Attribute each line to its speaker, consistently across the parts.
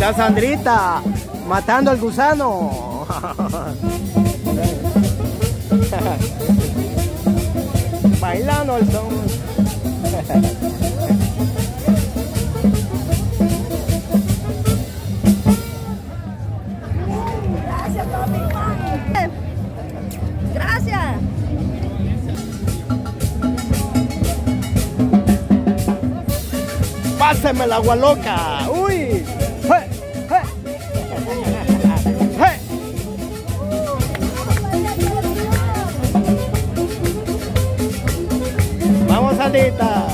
Speaker 1: Está Sandrita matando al gusano. Bailando el son. Pásame el agua loca. Uh. platita.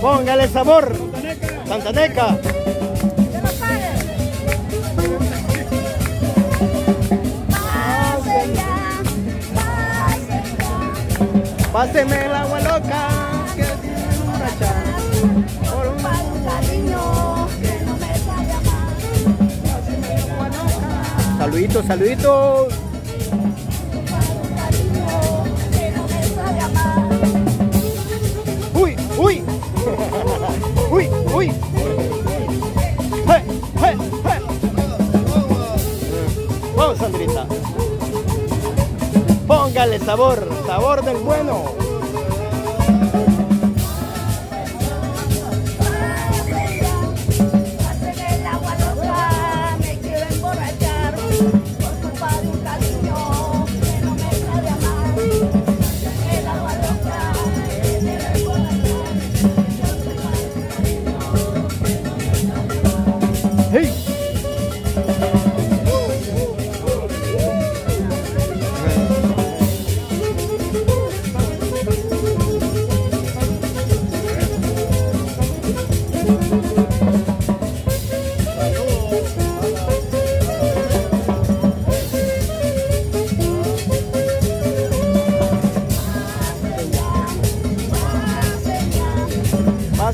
Speaker 1: Póngale sabor. Santaneca. Páseme el agua loca que tiene borracha. Por un
Speaker 2: cariño que no me sabe amar.
Speaker 1: Saluditos, saluditos. Vamos, Sandrita. Póngale sabor, sabor del bueno.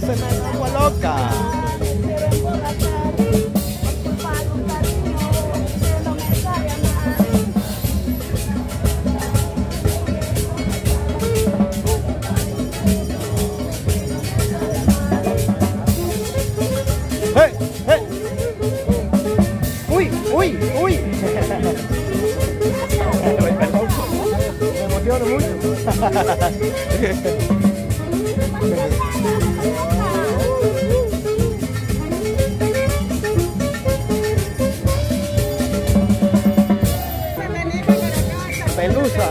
Speaker 2: cena en agua loca.
Speaker 1: Hey. Uy, uy, uy. Me emociono mucho. Melusa.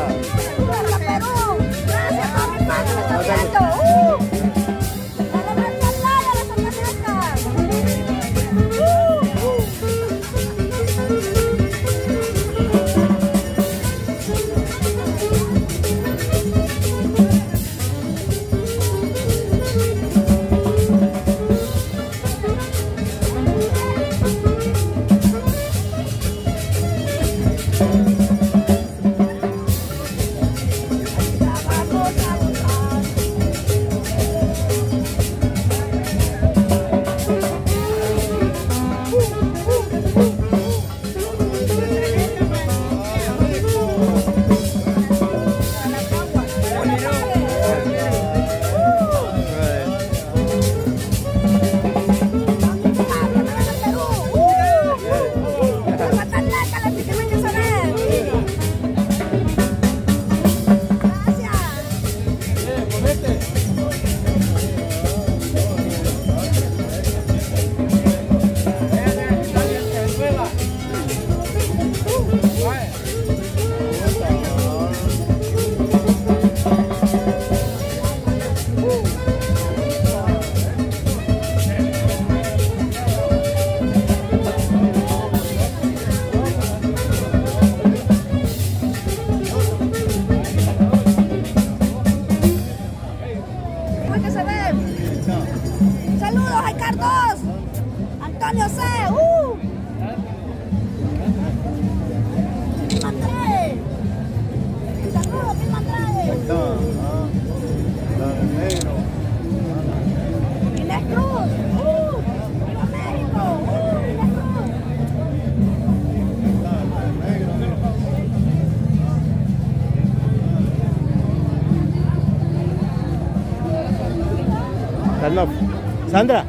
Speaker 1: Sandra,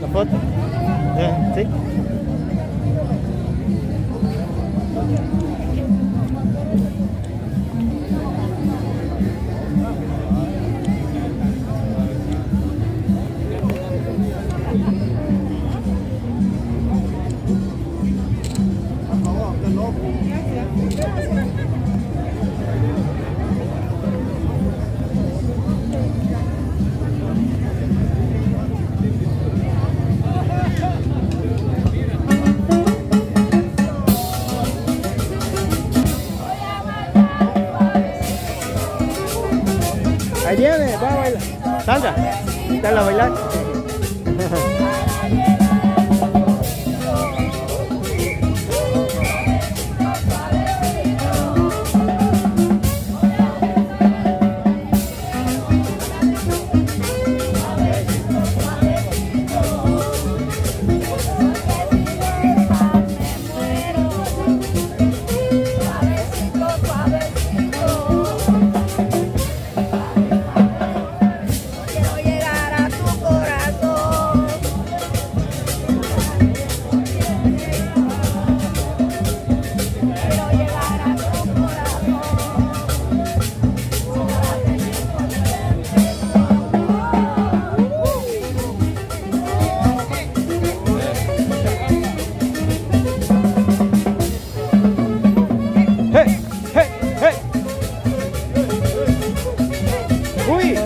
Speaker 1: la foto. ¿Sí? Va a a bailar. three.